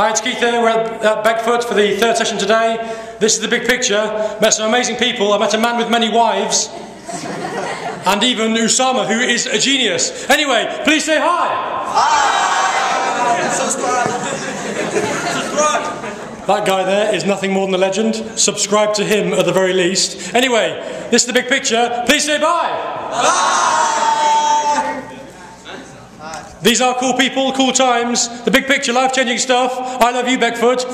Hi, it's Keith here. We're at, Beckfoot for the third session today. This is the big picture. Met some amazing people. I met a man with many wives. and even Usama, who is a genius. Anyway, please say hi. Hi! Subscribe. Subscribe. That guy there is nothing more than a legend. Subscribe to him at the very least. Anyway, this is the big picture. Please say bye. Bye. These are cool people, cool times. The big picture, life changing stuff. I love you, Beckfoot.